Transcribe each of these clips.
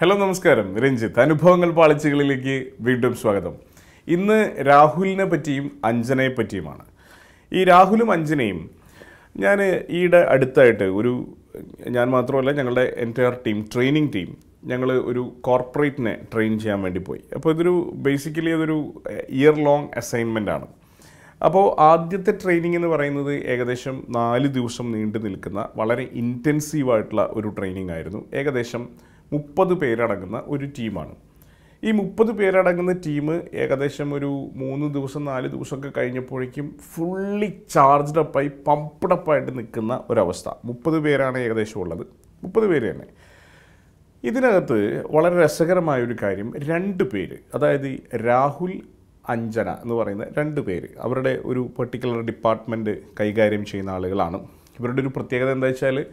Hello നമസ്കാരം. രഞ്ജിത്ത്. അനുഭവങ്ങൾ പാളിച്ചകളിലേക്ക് വീണ്ടും സ്വാഗതം. ഇന്ന് രാഹുലിനെ പറ്റിയും അഞ്ജനയെ പറ്റിയുമാണ്. ഈ രാഹുലും അഞ്ജനയും ഞാൻ ഈയിടെ അടുത്തായിട്ട് ഒരു ഞാൻ മാത്രമല്ല ഞങ്ങളുടെ എന്റയർ ടീം ട്രെയിനിങ് ടീം ഞങ്ങൾ ഒരു കോർപ്പറേറ്റിനെ ട്രെയിൻ ചെയ്യാൻ വേണ്ടി പോയി. അപ്പോൾ ഇതൊരു ബേസിക്കലി അതൊരു ഇയർ ലോങ് അസൈൻമെന്റ് ആണ്. അപ്പോൾ ആദ്യത്തെ ട്രെയിനിങ് എന്ന് പറയുന്നത് ഏകദേശം നാല് ദിവസം നീണ്ടു നിൽക്കുന്ന വളരെ ഇന്റൻസീവായിട്ടുള്ള ഒരു ട്രെയിനിങ് ആയിരുന്നു. ഏകദേശം മുപ്പത് പേരടങ്ങുന്ന ഒരു ടീമാണ്. ഈ മുപ്പത് പേരടങ്ങുന്ന ടീം ഏകദേശം ഒരു മൂന്ന് ദിവസം നാല് ദിവസമൊക്കെ കഴിഞ്ഞപ്പോഴേക്കും ഫുള്ളി ചാർജ്ഡ് അപ്പായി പമ്പ്ഡ് അപ്പായിട്ട് നിൽക്കുന്ന ഒരവസ്ഥ. മുപ്പത് പേരാണ് ഏകദേശം ഉള്ളത്. മുപ്പത് പേര് തന്നെ. ഇതിനകത്ത് വളരെ രസകരമായ ഒരു കാര്യം രണ്ട് പേര് അതായത് രാഹുൽ അഞ്ജന എന്ന് പറയുന്ന രണ്ട് പേര് അവരുടെ ഒരു പെർട്ടിക്കുലർ ഡിപ്പാർട്ട്മെന്റ് കൈകാര്യം ചെയ്യുന്ന ആളുകളാണ്. ഇവരുടെ ഒരു പ്രത്യേകത എന്താ വെച്ചാൽ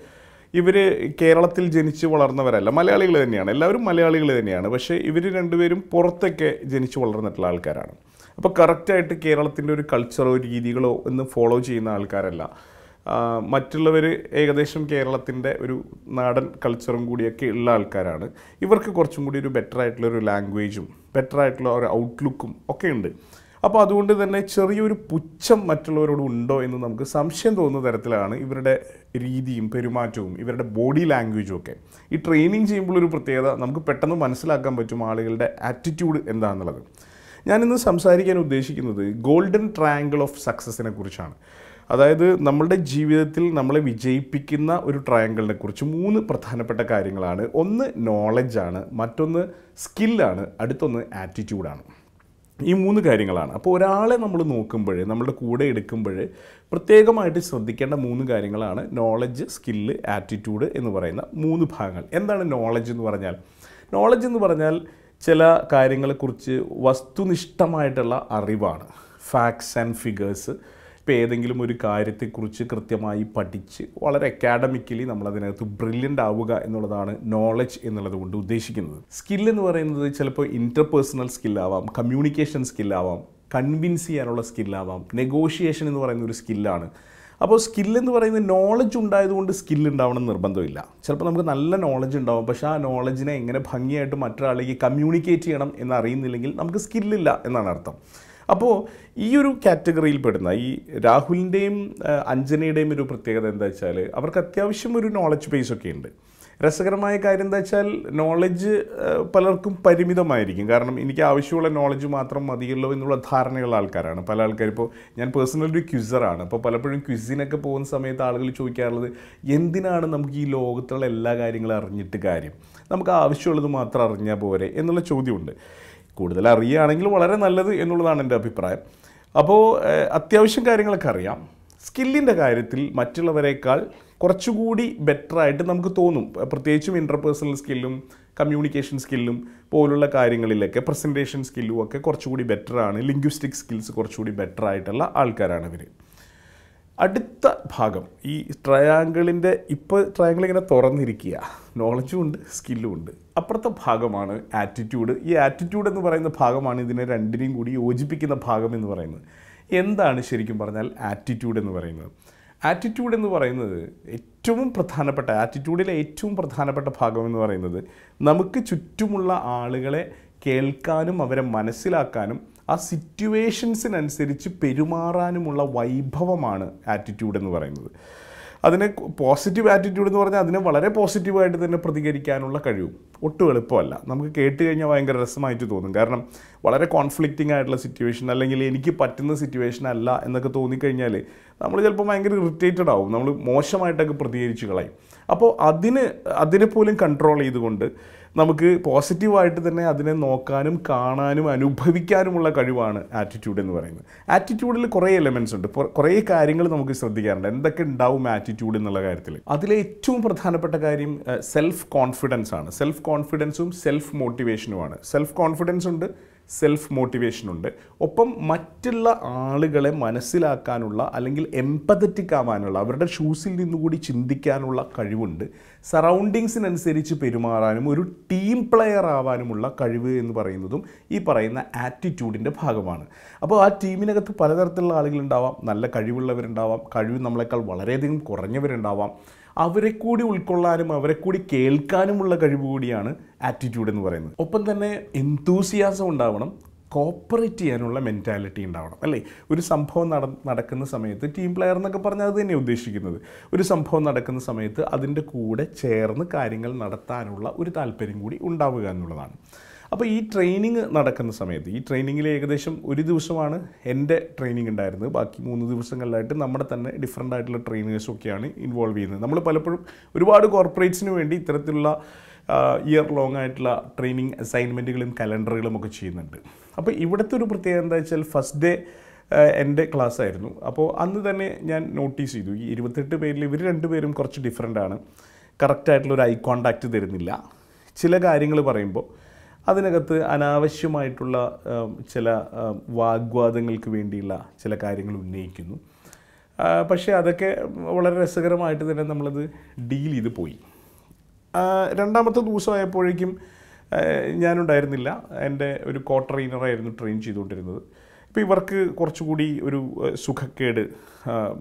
ഇവർ കേരളത്തിൽ ജനിച്ച് വളർന്നവരല്ല. മലയാളികൾ തന്നെയാണ്. എല്ലാവരും മലയാളികൾ തന്നെയാണ്. പക്ഷേ ഇവർ രണ്ടുപേരും പുറത്തൊക്കെ ജനിച്ച് വളർന്നിട്ടുള്ള ആൾക്കാരാണ്. അപ്പോൾ കറക്റ്റായിട്ട് കേരളത്തിന്റെ ഒരു കൾച്ചറോ രീതികളോ ഒന്നും ഫോളോ ചെയ്യുന്ന ആൾക്കാരല്ല. മറ്റുള്ളവർ ഏകദേശം കേരളത്തിന്റെ ഒരു നാടൻ കൾച്ചറും കൂടിയൊക്കെ ഉള്ള ആൾക്കാരാണ്. ഇവർക്ക് കുറച്ചും കൂടി ഒരു ബെറ്റർ ആയിട്ടുള്ള ഒരു ലാംഗ്വേജും ബെറ്റർ ആയിട്ടുള്ള ഒരു ഔട്ട്ലുക്കും ഒക്കെ ഉണ്ട്. അപ്പോൾ അതുകൊണ്ട് തന്നെ ചെറിയൊരു പുച്ഛം മറ്റുള്ളവരോട് ഉണ്ടോ എന്ന് നമുക്ക് സംശയം തോന്നുന്ന തരത്തിലാണ് ഇവരുടെ രീതിയും പെരുമാറ്റവും ഇവരുടെ ബോഡി ലാംഗ്വേജും ഒക്കെ. ഈ ട്രെയിനിങ് ചെയ്യുമ്പോൾ ഒരു പ്രത്യേകത നമുക്ക് പെട്ടെന്ന് മനസ്സിലാക്കാൻ പറ്റും ആളുകളുടെ ആറ്റിറ്റ്യൂഡ് എന്താണെന്നുള്ളത് ഞാനിന്ന് സംസാരിക്കാൻ ഉദ്ദേശിക്കുന്നത് ഗോൾഡൻ ട്രയാങ്കിൾ ഓഫ് സക്സസിനെ കുറിച്ചാണ്. അതായത് നമ്മളുടെ ജീവിതത്തിൽ നമ്മളെ വിജയിപ്പിക്കുന്ന ഒരു ട്രയാങ്കിളിനെ കുറിച്ച് മൂന്ന് പ്രധാനപ്പെട്ട കാര്യങ്ങളാണ്. ഒന്ന് നോളജാണ് മറ്റൊന്ന് സ്കില്ലാണ് അടുത്തൊന്ന് ആറ്റിറ്റ്യൂഡാണ് ഈ മൂന്ന് കാര്യങ്ങളാണ്. അപ്പോൾ ഒരാളെ നമ്മൾ നോക്കുമ്പോൾ നമ്മളുടെ കൂടെ എടുക്കുമ്പോൾ പ്രത്യേകമായിട്ട് ശ്രദ്ധിക്കേണ്ട മൂന്ന് കാര്യങ്ങളാണ് നോളജ് സ്കില്ല് ആറ്റിറ്റ്യൂഡ് എന്ന് പറയുന്ന മൂന്ന് ഭാഗങ്ങൾ. എന്താണ് നോളജ് എന്ന് പറഞ്ഞാൽ? നോളജ് എന്ന് പറഞ്ഞാൽ ചില കാര്യങ്ങളെക്കുറിച്ച് വസ്തുനിഷ്ഠമായിട്ടുള്ള അറിവാണ്. ഫാക്ട്സ് ആൻഡ് ഫിഗേഴ്സ് ഇപ്പോൾ ഏതെങ്കിലും ഒരു കാര്യത്തെക്കുറിച്ച് കൃത്യമായി പഠിച്ച് വളരെ അക്കാഡമിക്കലി നമ്മളതിനകത്ത് ബ്രില്യന്റ് ആവുക എന്നുള്ളതാണ് നോളജ് എന്നുള്ളത് കൊണ്ട് ഉദ്ദേശിക്കുന്നത്. സ്കിൽ എന്ന് പറയുന്നത് ചിലപ്പോൾ ഇന്റർപേഴ്സണൽ സ്കില്ലാവാം കമ്മ്യൂണിക്കേഷൻ സ്കില്ലാവാം കൺവിൻസ് ചെയ്യാനുള്ള സ്കില്ലാവാം നെഗോഷിയേഷൻ എന്ന് പറയുന്ന ഒരു സ്കില്ലാണ് അപ്പോൾ സ്കില്ലെന്ന് പറയുന്നത് നോളജ് ഉണ്ടായതുകൊണ്ട് സ്കില്ല് ഉണ്ടാവണം നിർബന്ധമില്ല. ചിലപ്പോൾ നമുക്ക് നല്ല നോളജ് ഉണ്ടാവും പക്ഷേ ആ നോളജിനെ എങ്ങനെ ഭംഗിയായിട്ട് മറ്റൊരാളേക്ക് കമ്മ്യൂണിക്കേറ്റ് ചെയ്യണം എന്ന് അറിയുന്നില്ലെങ്കിൽ നമുക്ക് സ്കില്ലില്ല എന്നാണ് അർത്ഥം. അപ്പോൾ ഈ ഒരു കാറ്റഗറിയിൽ പെടുന്ന ഈ രാഹുലിന്റെയും അഞ്ജനയുടെയും ഒരു പ്രത്യേകത എന്താ വെച്ചാൽ അവർക്ക് അത്യാവശ്യം ഒരു നോളജ് ബേസ് ഒക്കെ ഉണ്ട്. രസകരമായ കാര്യം എന്താ വെച്ചാൽ നോളജ് പലർക്കും പരിമിതമായിരിക്കും. കാരണം എനിക്ക് ആവശ്യമുള്ള നോളജ് മാത്രം മതിയല്ലോ എന്നുള്ള ധാരണയുള്ള ആൾക്കാരാണ്. പല ആൾക്കാർ ഇപ്പോൾ ഞാൻ പേഴ്സണൽ ഒരു ക്വിസറാണ് അപ്പോൾ പലപ്പോഴും ക്വിസിനൊക്കെ പോകുന്ന സമയത്ത് ആളുകൾ ചോദിക്കാറുള്ളത് എന്തിനാണ് നമുക്ക് ഈ ലോകത്തുള്ള എല്ലാ കാര്യങ്ങളും അറിഞ്ഞിട്ട് കാര്യം? നമുക്ക് ആവശ്യമുള്ളത് മാത്രം അറിഞ്ഞാൽ പോരെ? എന്നുള്ള ചോദ്യമുണ്ട്. കൂടുതൽ അറിയുകയാണെങ്കിൽ വളരെ നല്ലത് എന്നുള്ളതാണ് എന്റെ അഭിപ്രായം. അപ്പോൾ അത്യാവശ്യം കാര്യങ്ങളൊക്കെ അറിയാം. സ്കില്ലിന്റെ കാര്യത്തിൽ മറ്റുള്ളവരെക്കാൾ കുറച്ചുകൂടി ബെറ്ററായിട്ട് നമുക്ക് തോന്നും. പ്രത്യേകിച്ചും ഇന്റർപേഴ്സണൽ സ്കില്ലും കമ്മ്യൂണിക്കേഷൻ സ്കില്ലും പോലുള്ള കാര്യങ്ങളിലൊക്കെ പ്രസന്റേഷൻ സ്കില്ലും ഒക്കെ കുറച്ചുകൂടി ബെറ്ററാണ്. ലിംഗ്വിസ്റ്റിക് സ്കിൽസ് കുറച്ചുകൂടി ബെറ്ററായിട്ടുള്ള ആൾക്കാരാണ് ഇവർ അടുത്ത ഭാഗം ഈ ട്രയാങ്കിളിന്റെ ഇപ്പോൾ ട്രയാങ്കിൾ ഇങ്ങനെ തുറന്നിരിക്കുക. നോളജും ഉണ്ട് സ്കില്ലും ഉണ്ട്. അപ്പുറത്തെ ഭാഗമാണ് ആറ്റിറ്റ്യൂഡ് ഈ ആറ്റിറ്റ്യൂഡ് എന്ന് പറയുന്ന ഭാഗമാണ് ഇതിനെ രണ്ടിനെയും കൂടി യോജിപ്പിക്കുന്ന ഭാഗം എന്ന് പറയുന്നത്. എന്താണ് ശരിക്കും പറഞ്ഞാൽ ആറ്റിറ്റ്യൂഡ് എന്ന് പറയുന്നത്? ആറ്റിറ്റ്യൂഡ് എന്ന് പറയുന്നത് ഏറ്റവും പ്രധാനപ്പെട്ട ആറ്റിറ്റ്യൂഡിലെ ഏറ്റവും പ്രധാനപ്പെട്ട ഭാഗം എന്ന് പറയുന്നത് നമുക്ക് ചുറ്റുമുള്ള ആളുകളെ കേൾക്കാനും അവരെ മനസ്സിലാക്കാനും ആ സിറ്റുവേഷൻസിനനുസരിച്ച് പെരുമാറാനുമുള്ള വൈഭവമാണ് ആറ്റിറ്റ്യൂഡ് എന്ന് പറയുന്നത്. അതിനെ പോസിറ്റീവ് ആറ്റിറ്റ്യൂഡ് എന്ന് പറഞ്ഞാൽ അതിനെ വളരെ പോസിറ്റീവായിട്ട് തന്നെ പ്രതികരിക്കാനുള്ള കഴിവും ഒട്ടും എളുപ്പമല്ല. നമുക്ക് കേട്ട് കഴിഞ്ഞാൽ ഭയങ്കര രസമായിട്ട് തോന്നും. കാരണം വളരെ കോൺഫ്ലിക്റ്റിംഗ് ആയിട്ടുള്ള സിറ്റുവേഷൻ അല്ലെങ്കിൽ എനിക്ക് പറ്റുന്ന സിറ്റുവേഷൻ അല്ല എന്നൊക്കെ തോന്നിക്കഴിഞ്ഞാൽ നമ്മൾ ചിലപ്പോൾ ഭയങ്കര ഇറിറ്റേറ്റഡ് ആവും. നമ്മൾ മോശമായിട്ടൊക്കെ പ്രതികരിച്ച് കളയും. അപ്പോൾ അതിന് അതിനെ പോലും കൺട്രോൾ ചെയ്തുകൊണ്ട് നമുക്ക് പോസിറ്റീവായിട്ട് തന്നെ അതിനെ നോക്കാനും കാണാനും അനുഭവിക്കാനുമുള്ള കഴിവാണ് ആറ്റിറ്റ്യൂഡ് എന്ന് പറയുന്നത്. ആറ്റിറ്റ്യൂഡിൽ കുറേ എലമെന്റ്സ് ഉണ്ട്. കുറേ കാര്യങ്ങൾ നമുക്ക് ശ്രദ്ധിക്കാറുണ്ട്. എന്തൊക്കെ ഉണ്ടാവും ആറ്റിറ്റ്യൂഡ് എന്നുള്ള കാര്യത്തിൽ അതിലെ ഏറ്റവും പ്രധാനപ്പെട്ട കാര്യം സെൽഫ് കോൺഫിഡൻസ് ആണ്. സെൽഫ് കോൺഫിഡൻസും സെൽഫ് മോട്ടിവേഷനുമാണ് സെൽഫ് കോൺഫിഡൻസ് ഉണ്ട് സെൽഫ് മോട്ടിവേഷൻ ഉണ്ട്. ഒപ്പം മറ്റുള്ള ആളുകളെ മനസ്സിലാക്കാനുള്ള അല്ലെങ്കിൽ എംപതറ്റിക് ആവാനുള്ള അവരുടെ ഷൂസിൽ നിന്നുകൂടി ചിന്തിക്കാനുള്ള കഴിവുണ്ട്. സറൗണ്ടിങ്സിനനുസരിച്ച് പെരുമാറാനും ഒരു ടീം പ്ലെയർ ആവാനുമുള്ള കഴിവ് എന്ന് പറയുന്നതും ഈ പറയുന്ന ആറ്റിറ്റ്യൂഡിന്റെ ഭാഗമാണ്. അപ്പോൾ ആ ടീമിനകത്ത് പലതരത്തിലുള്ള ആളുകളുണ്ടാവാം. നല്ല കഴിവുള്ളവരുണ്ടാവാം. കഴിവ് നമ്മളെക്കാൾ വളരെയധികം കുറഞ്ഞവരുണ്ടാവാം. അവരെ കൂടി ഉൾക്കൊള്ളാനും അവരെ കൂടി കേൾക്കാനുമുള്ള കഴിവ് കൂടിയാണ് ആറ്റിറ്റ്യൂഡ് എന്ന് പറയുന്നത്. ഒപ്പം തന്നെ എന്തൂസിയാസം ഉണ്ടാവണം കോപ്പറേറ്റ് ചെയ്യാനുള്ള മെന്റാലിറ്റി ഉണ്ടാവണം അല്ലേ? ഒരു സംഭവം നട നടക്കുന്ന സമയത്ത് ടീം പ്ലെയർ എന്നൊക്കെ പറഞ്ഞാൽ അത് തന്നെ ഉദ്ദേശിക്കുന്നത്. ഒരു സംഭവം നടക്കുന്ന സമയത്ത് അതിന്റെ കൂടെ ചേർന്ന് കാര്യങ്ങൾ നടത്താനുള്ള ഒരു താല്പര്യം കൂടി ഉണ്ടാവുക എന്നുള്ളതാണ്. അപ്പോൾ ഈ ട്രെയിനിങ് നടക്കുന്ന സമയത്ത് ഈ ട്രെയിനിങ്ങിൽ ഏകദേശം ഒരു ദിവസമാണ് എന്റെ ട്രെയിനിങ് ഉണ്ടായിരുന്നത്. ബാക്കി മൂന്ന് ദിവസങ്ങളിലായിട്ട് നമ്മുടെ തന്നെ ഡിഫറെന്റ് ആയിട്ടുള്ള ട്രെയിനേഴ്സൊക്കെയാണ് ഇൻവോൾവ് ചെയ്യുന്നത്. നമ്മൾ പലപ്പോഴും ഒരുപാട് കോർപ്പറേറ്റ്സിന് വേണ്ടി ഇത്തരത്തിലുള്ള ഇയർ ലോങ് ആയിട്ടുള്ള ട്രെയിനിങ് അസൈൻമെന്റുകളും കലണ്ടറുകളും ഒക്കെ ചെയ്യുന്നുണ്ട്. അപ്പോൾ ഇവിടുത്തെ ഒരു പ്രത്യേകത എന്താ വെച്ചാൽ ഫസ്റ്റ് ഡേ എന്റെ ക്ലാസ് ആയിരുന്നു. അപ്പോൾ അന്ന് തന്നെ ഞാൻ നോട്ടീസ് ചെയ്തു. ഈ ഇരുപത്തെട്ട് പേരിൽ ഇവർ രണ്ടുപേരും കുറച്ച് ഡിഫറെന്റ് ആണ്. കറക്റ്റായിട്ടുള്ള ഒരു ഐ കോണ്ടാക്റ്റ് തരുന്നില്ല. ചില കാര്യങ്ങൾ പറയുമ്പോൾ അതിനകത്ത് അനാവശ്യമായിട്ടുള്ള ചില വാഗ്വാദങ്ങൾക്ക് വേണ്ടിയുള്ള ചില കാര്യങ്ങൾ ഉന്നയിക്കുന്നു. പക്ഷേ അതൊക്കെ വളരെ രസകരമായിട്ട് തന്നെ നമ്മളത് ഡീൽ ചെയ്ത് പോയി. രണ്ടാമത്തെ ദിവസമായപ്പോഴേക്കും ഞാനുണ്ടായിരുന്നില്ല. എന്റെ ഒരു കോ ട്രെയിനറായിരുന്നു ട്രെയിൻ ചെയ്തുകൊണ്ടിരുന്നത്. ഇപ്പോൾ ഇവർക്ക് കുറച്ചുകൂടി ഒരു സുഖക്കേട്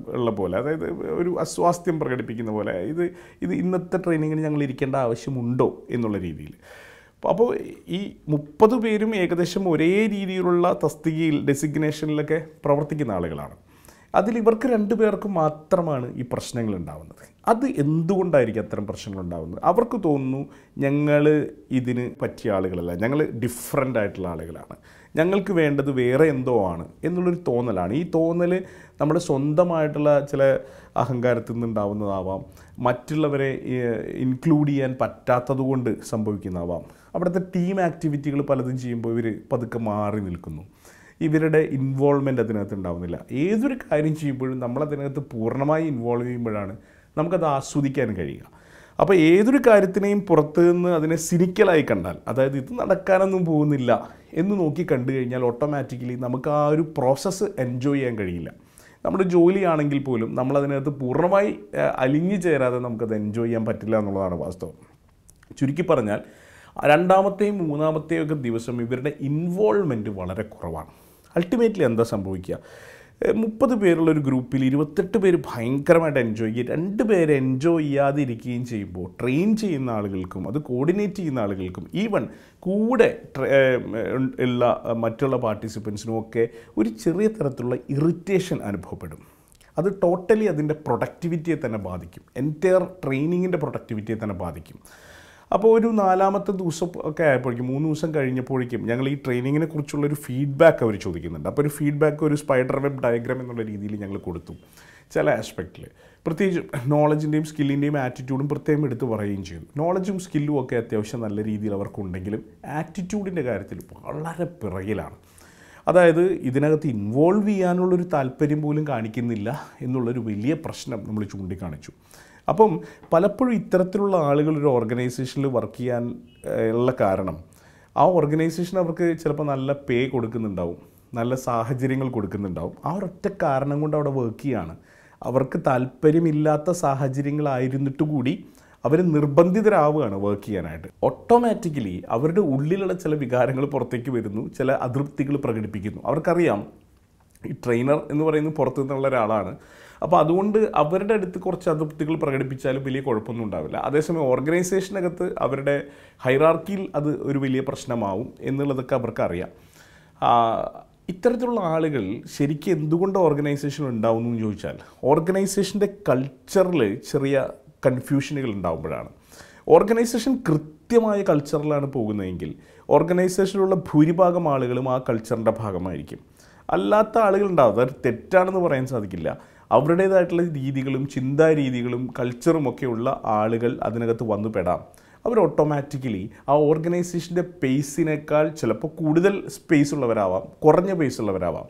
ഉള്ള പോലെ അതായത് ഒരു അസ്വാസ്ഥ്യം പ്രകടിപ്പിക്കുന്ന പോലെ ഇത് ഇത് ഇന്നത്തെ ട്രെയിനിങ്ങിന് ഞങ്ങൾ ഇരിക്കേണ്ട ആവശ്യമുണ്ടോ എന്നുള്ള രീതിയിൽ. അപ്പോൾ ഈ മുപ്പത് പേരും ഏകദേശം ഒരേ രീതിയിലുള്ള തസ്തികയിൽ ഡെസിഗ്നേഷനിലൊക്കെ പ്രവർത്തിക്കുന്ന ആളുകളാണ്. അതിൽ ഇവർക്ക് രണ്ടു പേർക്ക് മാത്രമാണ് ഈ പ്രശ്നങ്ങൾ ഉണ്ടാവുന്നത്. അത് എന്തുകൊണ്ടായിരിക്കും അത്തരം പ്രശ്നങ്ങൾ ഉണ്ടാവുന്നത്? അവർക്ക് തോന്നുന്നു ഞങ്ങൾ ഇതിന് പറ്റിയ ആളുകളല്ല ഞങ്ങൾ ഡിഫറെന്റ് ആയിട്ടുള്ള ആളുകളാണ്. ഞങ്ങൾക്ക് വേണ്ടത് വേറെ എന്തോ ആണ് എന്നുള്ളൊരു തോന്നലാണ്. ഈ തോന്നൽ നമ്മുടെ സ്വന്തമായിട്ടുള്ള ചില അഹങ്കാരത്തിൽ നിന്നുണ്ടാവുന്നതാവാം മറ്റുള്ളവരെ ഇൻക്ലൂഡ് ചെയ്യാൻ പറ്റാത്തത് കൊണ്ട് സംഭവിക്കുന്നതാവാം. അവിടുത്തെ ടീം ആക്ടിവിറ്റികൾ പലതും ചെയ്യുമ്പോൾ ഇവർ പതുക്കെ മാറി നിൽക്കുന്നു. ഇവരുടെ ഇൻവോൾവ്മെന്റ് അതിനകത്ത് ഉണ്ടാവുന്നില്ല. ഏതൊരു കാര്യം ചെയ്യുമ്പോഴും നമ്മൾ അതിനകത്ത് പൂർണമായി ഇൻവോൾവ് ചെയ്യുമ്പോഴാണ് നമുക്കത് ആസ്വദിക്കാൻ കഴിയുക. അപ്പോൾ ഏതൊരു കാര്യത്തിനെയും പുറത്തു നിന്ന് അതിനെ സിനിക്കലായി കണ്ടാൽ അതായത് ഇത് നടക്കാനൊന്നും പോകുന്നില്ല എന്ന് നോക്കി കണ്ടു കഴിഞ്ഞാൽ ഓട്ടോമാറ്റിക്കലി നമുക്ക് ആ ഒരു പ്രോസസ്സ് എൻജോയ് ചെയ്യാൻ കഴിയില്ല. നമ്മുടെ ജോലിയാണെങ്കിൽ പോലും നമ്മൾ അതിനകത്ത് പൂർണമായി അലിഞ്ഞു ചേരാതെ നമുക്കത് എൻജോയ് ചെയ്യാൻ പറ്റില്ല എന്നുള്ളതാണ് വാസ്തവം. ചുരുക്കി പറഞ്ഞാൽ രണ്ടാമത്തെയും മൂന്നാമത്തെയും ഒക്കെ ദിവസം ഇവരുടെ ഇൻവോൾവ്മെന്റ് വളരെ കുറവാണ്. അൾട്ടിമേറ്റ്ലി എന്താ സംഭവിക്കുക? മുപ്പത് പേരുള്ള ഒരു ഗ്രൂപ്പിൽ ഇരുപത്തെട്ട് പേര് ഭയങ്കരമായിട്ട് എൻജോയ് ചെയ്യുക രണ്ട് പേര് എൻജോയ് ചെയ്യാതെ ഇരിക്കുകയും ചെയ്യുമ്പോൾ ട്രെയിൻ ചെയ്യുന്ന ആളുകൾക്കും അത് കോർഡിനേറ്റ് ചെയ്യുന്ന ആളുകൾക്കും ഈവൻ കൂടെ ഉള്ള മറ്റുള്ള പാർട്ടിസിപ്പൻസിനും ഒക്കെ ഒരു ചെറിയ തരത്തിലുള്ള ഇറിറ്റേഷൻ അനുഭവപ്പെടും. അത് ടോട്ടലി അതിന്റെ പ്രൊഡക്ടിവിറ്റിയെ തന്നെ ബാധിക്കും. എന്റയർ ട്രെയിനിങ്ങിന്റെ പ്രൊഡക്ടിവിറ്റിയെ തന്നെ ബാധിക്കും. അപ്പോൾ ഒരു നാലാമത്തെ ദിവസം ഒക്കെ ആയപ്പോഴേക്കും മൂന്ന് ദിവസം കഴിഞ്ഞപ്പോഴേക്കും ഞങ്ങൾ ഈ ട്രെയിനിങ്ങിനെ കുറിച്ചുള്ള ഒരു ഫീഡ്ബാക്ക് അവർ ചോദിക്കുന്നുണ്ട്. അപ്പോൾ ഒരു ഫീഡ്ബാക്ക് ഒരു സ്പൈഡർ വെബ് ഡയഗ്രാം എന്നുള്ള രീതിയിൽ ഞങ്ങൾ കൊടുത്തു ചില ആസ്പെക്റ്റിൽ പ്രത്യേകിച്ച് നോളജിന്റെയും സ്കില്ലിന്റെയും ആറ്റിറ്റ്യൂഡും പ്രത്യേകം എടുത്ത് പറയുകയും ചെയ്തു. നോളജും സ്കില്ലും ഒക്കെ അത്യാവശ്യം നല്ല രീതിയിൽ അവർക്കുണ്ടെങ്കിലും ആറ്റിറ്റ്യൂഡിന്റെ കാര്യത്തിൽ വളരെ പിറകിലാണ്. അതായത് ഇതിനകത്ത് ഇൻവോൾവ് ചെയ്യാനുള്ളൊരു താല്പര്യം പോലും കാണിക്കുന്നില്ല എന്നുള്ളൊരു വലിയ പ്രശ്നം നമ്മൾ ചൂണ്ടിക്കാണിച്ചു. അപ്പം പലപ്പോഴും ഇത്തരത്തിലുള്ള ആളുകൾ ഒരു ഓർഗനൈസേഷനിൽ വർക്ക് ചെയ്യാൻ ഉള്ള കാരണം ആ ഓർഗനൈസേഷൻ അവർക്ക് ചിലപ്പോൾ നല്ല പേ കൊടുക്കുന്നുണ്ടാവും നല്ല സാഹചര്യങ്ങൾ കൊടുക്കുന്നുണ്ടാവും. ആ ഒരൊറ്റ കാരണം കൊണ്ട് അവിടെ വർക്ക് ചെയ്യുകയാണ് അവർക്ക് താല്പര്യമില്ലാത്ത സാഹചര്യങ്ങളായിരുന്നിട്ട് കൂടി അവർ നിർബന്ധിതരാവുകയാണ് വർക്ക് ചെയ്യാനായിട്ട്. ഓട്ടോമാറ്റിക്കലി അവരുടെ ഉള്ളിലുള്ള ചില വികാരങ്ങൾ പുറത്തേക്ക് വരുന്നു ചില അതൃപ്തികൾ പ്രകടിപ്പിക്കുന്നു. അവർക്കറിയാം ഈ ട്രെയിനർ എന്ന് പറയുന്നത് പുറത്തു നിന്നുള്ള ഒരാളാണ്. അപ്പോൾ അതുകൊണ്ട് അവരുടെ അടുത്ത് കുറച്ച് അതൃപ്തികൾ പ്രകടിപ്പിച്ചാലും വലിയ കുഴപ്പമൊന്നും ഉണ്ടാവില്ല. അതേസമയം ഓർഗനൈസേഷനകത്ത് അവരുടെ ഹൈറാർക്കിയിൽ അത് ഒരു വലിയ പ്രശ്നമാവും എന്നുള്ളതൊക്കെ അവർക്കറിയാം. ഇത്തരത്തിലുള്ള ആളുകൾ ശരിക്കും എന്തുകൊണ്ട് ഓർഗനൈസേഷൻ ഉണ്ടാവുന്നു എന്ന് ചോദിച്ചാൽ ഓർഗനൈസേഷന്റെ കൾച്ചറിൽ ചെറിയ കൺഫ്യൂഷനുകൾ ഉണ്ടാകുമ്പോഴാണ് ഓർഗനൈസേഷൻ കൃത്യമായ കൾച്ചറിലാണ് പോകുന്നതെങ്കിൽ ഓർഗനൈസേഷനിലുള്ള ഭൂരിഭാഗം ആളുകളും ആ കൾച്ചറിന്റെ ഭാഗമായിരിക്കും. അല്ലാത്ത ആളുകളുണ്ടാവും. അത് തെറ്റാണെന്ന് പറയാൻ സാധിക്കില്ല. അവരുടേതായിട്ടുള്ള രീതികളും ചിന്താ രീതികളും കൾച്ചറും ഒക്കെയുള്ള ആളുകൾ അതിനകത്ത് വന്നു പെടാം. അവർ ഓട്ടോമാറ്റിക്കലി ആ ഓർഗനൈസേഷന്റെ പേസിനേക്കാൾ ചിലപ്പോൾ കൂടുതൽ സ്പേസ് ഉള്ളവരാവാം കുറഞ്ഞ പേസ് ഉള്ളവരാവാം.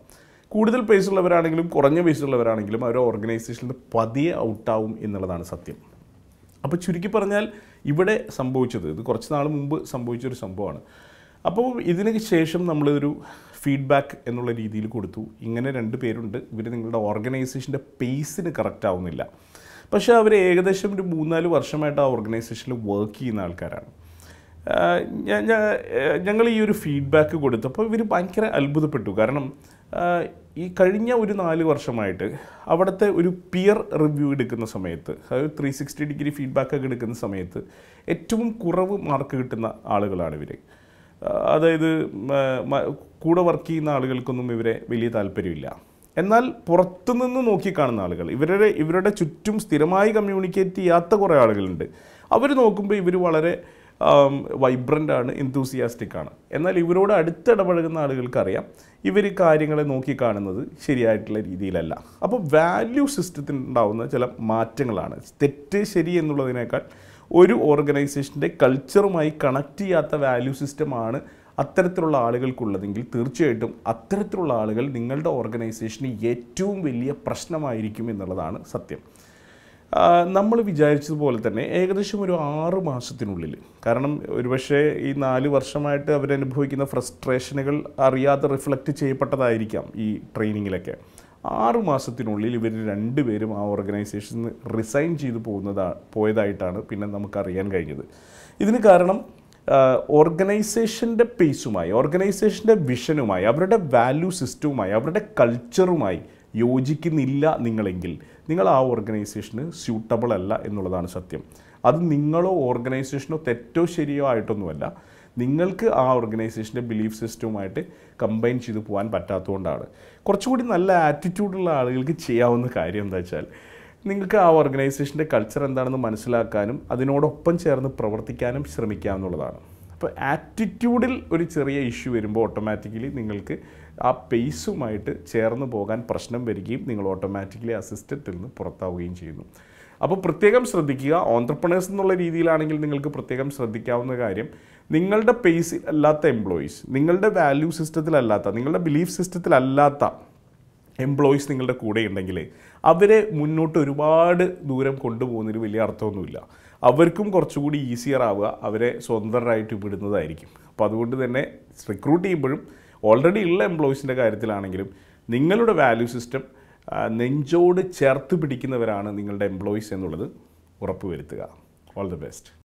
കൂടുതൽ പേസ് ഉള്ളവരാണെങ്കിലും കുറഞ്ഞ പേസ് ഉള്ളവരാണെങ്കിലും അവർ ഓർഗനൈസേഷനിൽ പതിയെ ഔട്ടാവും എന്നുള്ളതാണ് സത്യം. അപ്പോൾ ചുരുക്കി പറഞ്ഞാൽ ഇവിടെ സംഭവിച്ചത് ഇത് കുറച്ച് നാൾ മുമ്പ് സംഭവിച്ചൊരു സംഭവമാണ്. അപ്പോൾ ഇതിന് ശേഷം നമ്മളൊരു ഫീഡ്ബാക്ക് എന്നുള്ള രീതിയിൽ കൊടുത്തു. ഇങ്ങനെ രണ്ട് പേരുണ്ട്. ഇവർ നിങ്ങളുടെ ഓർഗനൈസേഷന്റെ പേസിന് കറക്റ്റ് ആവുന്നില്ല. പക്ഷേ അവർ ഏകദേശം ഒരു മൂന്നാൽ വർഷമായിട്ട് ആ ഓർഗനൈസേഷനിൽ വർക്ക് ചെയ്യുന്ന ആൾക്കാരാണ്. ഞങ്ങൾ ഈ ഒരു ഫീഡ്ബാക്ക് കൊടുത്തപ്പോൾ ഇവർ ഭയങ്കര അത്ഭുതപ്പെട്ടു. കാരണം ഈ കഴിഞ്ഞ ഒരു നാല് വർഷമായിട്ട് അവിടുത്തെ ഒരു പിയർ റിവ്യൂ എടുക്കുന്ന സമയത്ത് അതായത് ത്രീ സിക്സ്റ്റി ഡിഗ്രി ഫീഡ്ബാക്ക് ഒക്കെ എടുക്കുന്ന സമയത്ത് ഏറ്റവും കുറവ് മാർക്ക് കിട്ടുന്ന ആളുകളാണ് ഇവർ അതായത് കൂടെ വർക്ക് ചെയ്യുന്ന ആളുകൾക്കൊന്നും ഇവരെ വലിയ താല്പര്യമില്ല. എന്നാൽ പുറത്തുനിന്ന് നോക്കിക്കാണുന്ന ആളുകൾ ഇവരുടെ ഇവരുടെ ചുറ്റും സ്ഥിരമായി കമ്മ്യൂണിക്കേറ്റ് ചെയ്യാത്ത കുറേ ആളുകളുണ്ട്. അവർ നോക്കുമ്പോൾ ഇവർ വളരെ വൈബ്രന്റ് ആണ് എന്തൂസിയാസ്റ്റിക് ആണ്. എന്നാൽ ഇവരോട് അടുത്തിടപഴകുന്ന ആളുകൾക്കറിയാം ഇവർ കാര്യങ്ങളെ നോക്കിക്കാണുന്നത് ശരിയായിട്ടുള്ള രീതിയിലല്ല. അപ്പോൾ വാല്യൂ സിസ്റ്റത്തിൽ ഉണ്ടാകുന്ന ചില മാറ്റങ്ങളാണ്. തെറ്റ് ശരി എന്നുള്ളതിനേക്കാൾ ഒരു ഓർഗനൈസേഷന്റെ കൾച്ചറുമായി കണക്ട് ചെയ്യാത്ത വാല്യൂ സിസ്റ്റമാണ് അത്തരത്തിലുള്ള ആളുകൾക്കുള്ളതെങ്കിൽ തീർച്ചയായിട്ടും അത്തരത്തിലുള്ള ആളുകൾ നിങ്ങളുടെ ഓർഗനൈസേഷന് ഏറ്റവും വലിയ പ്രശ്നമായിരിക്കും എന്നുള്ളതാണ് സത്യം. നമ്മൾ വിചാരിച്ചതുപോലെ തന്നെ ഏകദേശം ഒരു ആറ് മാസത്തിനുള്ളിൽ കാരണം ഒരുപക്ഷെ ഈ നാല് വർഷമായിട്ട് അവരനുഭവിക്കുന്ന ഫ്രസ്ട്രേഷനുകൾ അറിയാതെ റിഫ്ലക്റ്റ് ചെയ്യപ്പെട്ടതായിരിക്കാം ഈ ട്രെയിനിങ്ങിലൊക്കെ ആറ് മാസത്തിനുള്ളിൽ ഇവർ രണ്ടുപേരും ആ ഓർഗനൈസേഷനിൽ നിന്ന് റിസൈൻ ചെയ്തു പോകുന്നതാ പോയതായിട്ടാണ് പിന്നെ നമുക്കറിയാൻ കഴിഞ്ഞത്. ഇതിന് കാരണം ഓർഗനൈസേഷന്റെ പേസുമായി ഓർഗനൈസേഷന്റെ വിഷനുമായി അവരുടെ വാല്യൂ സിസ്റ്റവുമായി അവരുടെ കൾച്ചറുമായി യോജിക്കുന്നില്ല നിങ്ങളെങ്കിൽ നിങ്ങൾ ആ ഓർഗനൈസേഷന് സ്യൂട്ടബിൾ അല്ല എന്നുള്ളതാണ് സത്യം. അത് നിങ്ങളോ ഓർഗനൈസേഷനോ തെറ്റോ ശരിയോ ആയിട്ടൊന്നുമല്ല. നിങ്ങൾക്ക് ആ ഓർഗനൈസേഷന്റെ ബിലീഫ് സിസ്റ്റവുമായിട്ട് കമ്പൈൻ ചെയ്ത് പോകാൻ പറ്റാത്തതുകൊണ്ടാണ്. കുറച്ചുകൂടി നല്ല ആറ്റിറ്റ്യൂഡുള്ള ആളുകൾക്ക് ചെയ്യാവുന്ന കാര്യം എന്താ വെച്ചാൽ നിങ്ങൾക്ക് ആ ഓർഗനൈസേഷന്റെ കൾച്ചർ എന്താണെന്ന് മനസ്സിലാക്കാനും അതിനോടൊപ്പം ചേർന്ന് പ്രവർത്തിക്കാനും ശ്രമിക്കുക എന്നുള്ളതാണ്. അപ്പോൾ ആറ്റിറ്റ്യൂഡിൽ ഒരു ചെറിയ ഇഷ്യൂ വരുമ്പോൾ ഓട്ടോമാറ്റിക്കലി നിങ്ങൾക്ക് ആ പേസുമായിട്ട് ചേർന്ന് പോകാൻ പ്രശ്നം വരികയും നിങ്ങൾ ഓട്ടോമാറ്റിക്കലി ആ സിസ്റ്റത്തിൽ നിന്ന് പുറത്താവുകയും ചെയ്യുന്നു. അപ്പോൾ പ്രത്യേകം ശ്രദ്ധിക്കുക. ഓൺട്രപ്രണേഴ്സ് എന്നുള്ള രീതിയിലാണെങ്കിൽ നിങ്ങൾക്ക് പ്രത്യേകം ശ്രദ്ധിക്കാവുന്ന കാര്യം നിങ്ങളുടെ പേസിൽ അല്ലാത്ത എംപ്ലോയീസ് നിങ്ങളുടെ വാല്യൂ സിസ്റ്റത്തിലല്ലാത്ത നിങ്ങളുടെ ബിലീഫ് സിസ്റ്റത്തിലല്ലാത്ത എംപ്ലോയീസ് നിങ്ങളുടെ കൂടെ ഉണ്ടെങ്കിൽ അവരെ മുന്നോട്ട് ഒരുപാട് ദൂരം കൊണ്ടുപോകുന്നതിന് വലിയ അർത്ഥമൊന്നുമില്ല. അവർക്കും കുറച്ചുകൂടി ഈസിയർ ആവുക അവരെ സ്വതന്ത്രരായിട്ട് വിടുന്നതായിരിക്കും. അപ്പോൾ അതുകൊണ്ട് തന്നെ റിക്രൂട്ട് ചെയ്യുമ്പോഴും ഓൾറെഡി ഉള്ള എംപ്ലോയീസിന്റെ കാര്യത്തിലാണെങ്കിലും നിങ്ങളുടെ വാല്യൂ സിസ്റ്റം നെഞ്ചോട് ചേർത്ത് പിടിക്കുന്നവരാണ് നിങ്ങളുടെ എംപ്ലോയീസ് എന്നുള്ളത് ഉറപ്പുവരുത്തുക. All the best